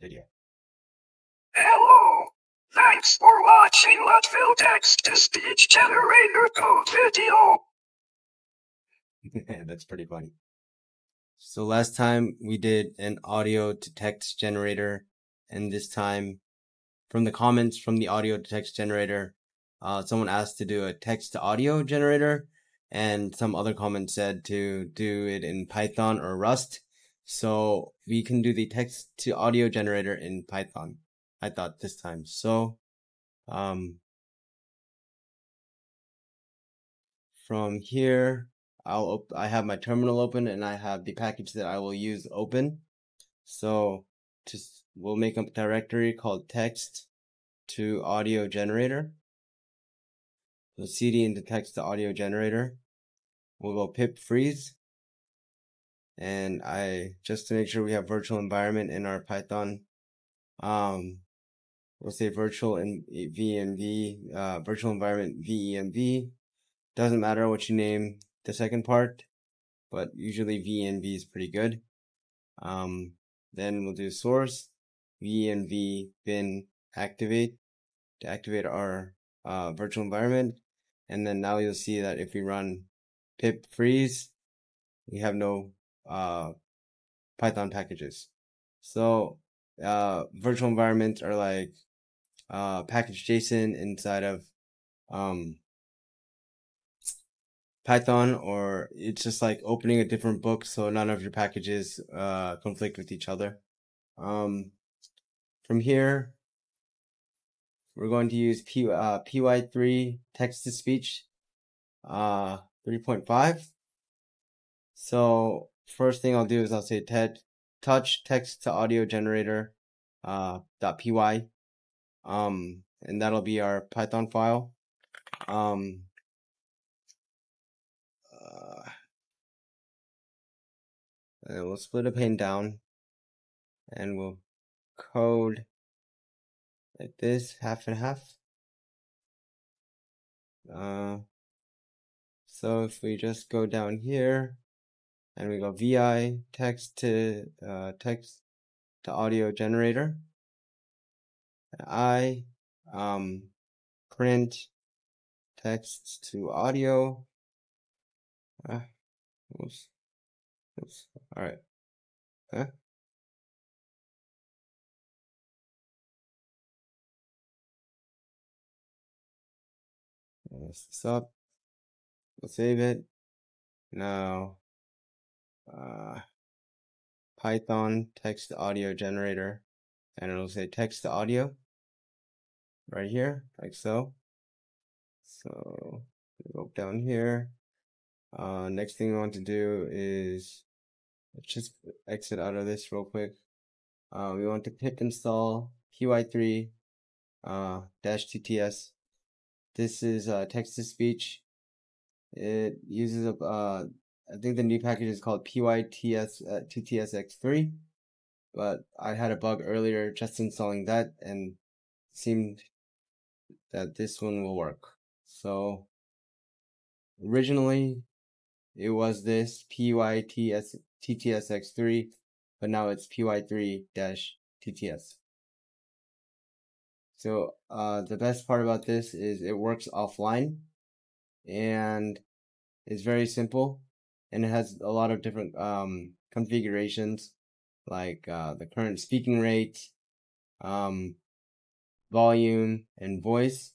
video. Hello! Thanks for watching Lutville Text to Speech Generator Code video. That's pretty funny. So last time we did an audio to text generator, and this time from the comments from the audio to text generator, uh, someone asked to do a text to audio generator, and some other comment said to do it in Python or Rust. So we can do the text to audio generator in Python. I thought this time. So, um, from here, I'll I have my terminal open and I have the package that I will use open. So just we'll make a directory called text to audio generator. So cd into text to audio generator. We'll go pip freeze. And I just to make sure we have virtual environment in our Python. Um, we'll say virtual and VNV, uh, virtual environment VENV. Doesn't matter what you name the second part, but usually VNV is pretty good. Um, then we'll do source VNV bin activate to activate our uh, virtual environment. And then now you'll see that if we run pip freeze, we have no uh, Python packages. So uh, virtual environments are like uh, package JSON inside of um, Python, or it's just like opening a different book so none of your packages uh, conflict with each other. Um, from here, we're going to use P, uh, PY3 text to speech uh, 3.5. So first thing I'll do is I'll say TED touch text to audio generator uh, .py um, and that'll be our Python file. Um, and we'll split a pane down and we'll code like this half and half uh, so if we just go down here and we go vi text to uh, text to audio generator i um, print text to audio uh, oops. Oops. All right. Huh? This up. We'll save it. Now, uh, Python text audio generator, and it'll say text audio right here, like so. So, go down here. Uh, next thing we want to do is let's just exit out of this real quick. Uh, we want to pip install py3 uh, dash tts. This is uh, text to speech. It uses a, uh, I think the new package is called pyts uh, ttsx3, but I had a bug earlier just installing that and seemed that this one will work. So originally it was this PYTS TTSX3, but now it's PY3-TTS. So uh, the best part about this is it works offline and it's very simple and it has a lot of different um, configurations like uh, the current speaking rate, um, volume, and voice.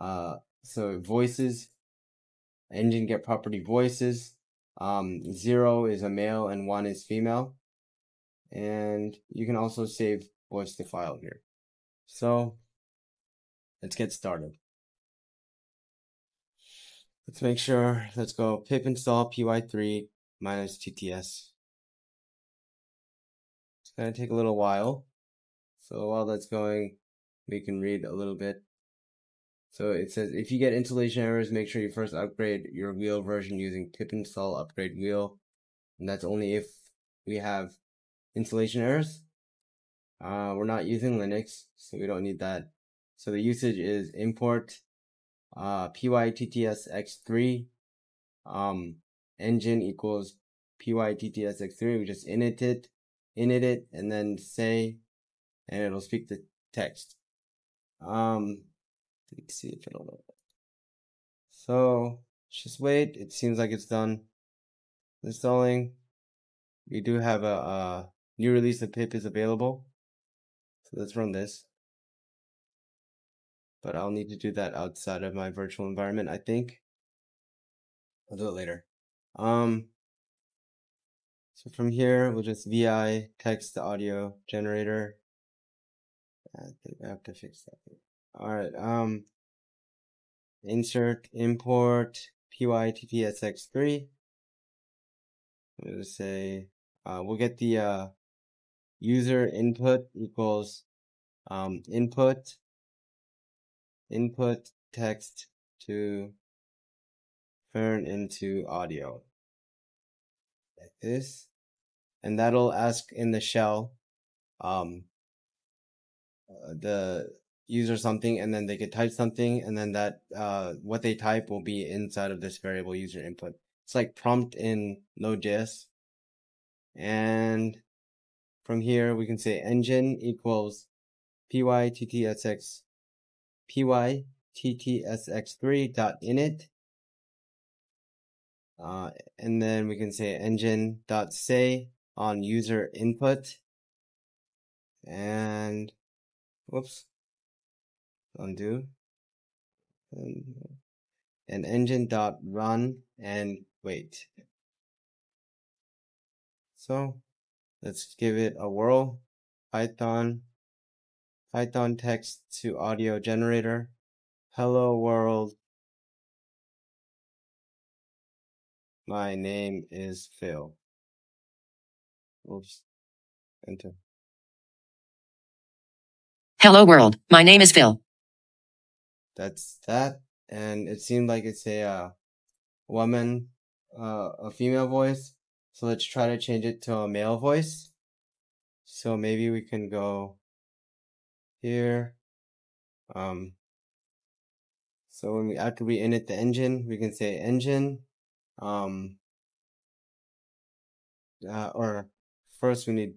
Uh, so voices engine get property voices. Um, zero is a male and one is female. And you can also save voice to file here. So let's get started. Let's make sure, let's go pip install py3 minus tts. It's going to take a little while. So while that's going, we can read a little bit so it says if you get installation errors, make sure you first upgrade your wheel version using pip install upgrade wheel. And that's only if we have installation errors. Uh, we're not using Linux, so we don't need that. So the usage is import uh, pyttsx3 um, engine equals pyttsx3. We just init it, init it, and then say and it'll speak the text. Um, let's see if it'll. So just wait. It seems like it's done installing. We do have a, a new release of pip is available. So let's run this. But I'll need to do that outside of my virtual environment, I think. I'll do it later. Um, so from here, we'll just VI text audio generator. I think I have to fix that. All right. Um, insert import pyttsx3. We'll just say uh, we'll get the uh, user input equals um, input input text to turn into audio. Like this. And that'll ask in the shell um, uh, the user something and then they could type something and then that uh, what they type will be inside of this variable user input. It's like prompt in node.js and from here we can say engine equals pyttsx pyttsx3 dot uh, and then we can say engine.say on user input. And whoops undo. And, and engine dot run and wait. So let's give it a whirl. Python python text to audio generator. Hello world. My name is phil. Oops. Enter. Hello world, my name is Phil. that's that and it seemed like it's a uh, woman uh, a female voice. So let's try to change it to a male voice. So maybe we can go here um so when we after we init the engine we can say engine um uh, or first we need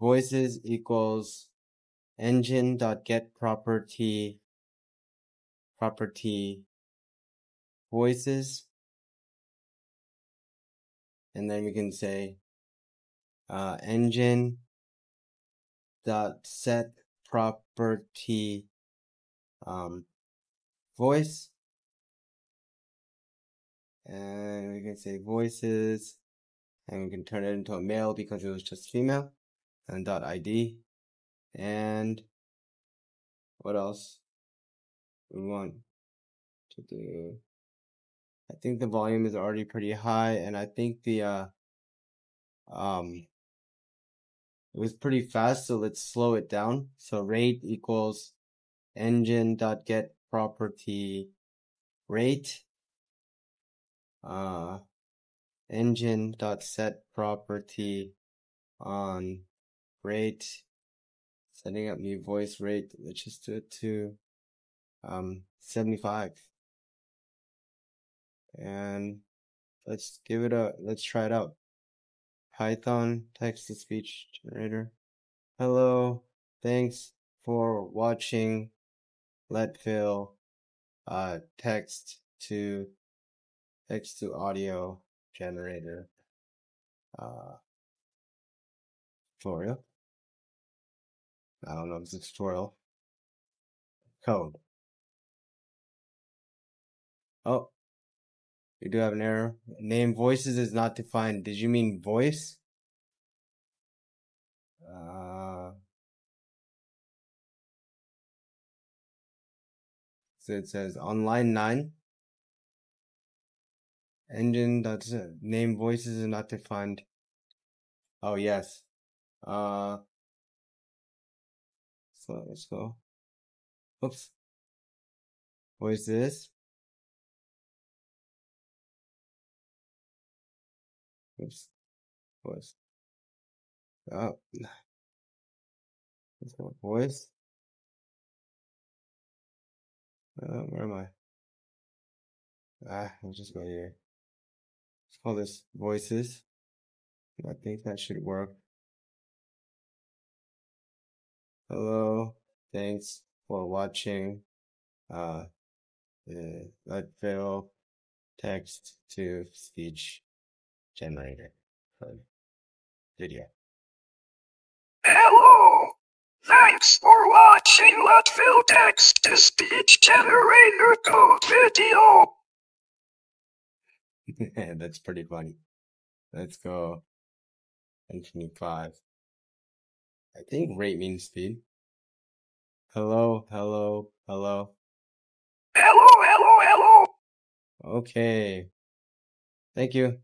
voices equals engine dot get property property voices. And then we can say uh, engine dot set property um, voice. And we can say voices and we can turn it into a male because it was just female and dot id and what else we want to do? I think the volume is already pretty high and I think the uh um it was pretty fast so let's slow it down. So rate equals engine dot get property rate uh engine dot set property on rate setting up new voice rate. Let's just do it to um 75 and let's give it a let's try it out python text to speech generator. Hello thanks for watching let phil uh text to text to audio generator. Uh tutorial? I don't know if it's a tutorial. Code. Oh you do have an error. Name voices is not defined. Did you mean voice? Uh, so it says on line nine. Engine that's name voices is not defined. Oh yes. Uh. So let's go. Oops. Voices. Oops. Voice. Oh. Voice. Uh, where am I? Ah, I'll just go here. Let's call this voices. I think that should work. Hello. Thanks for watching. Uh, uh, Leadville text to speech generator uh, video. Hello! Thanks for watching Leadville Text to Speech Generator Code video. That's pretty funny. Let's go. 125. I think rate means speed. Hello, hello, hello. Hello, hello, hello. Okay. Thank you.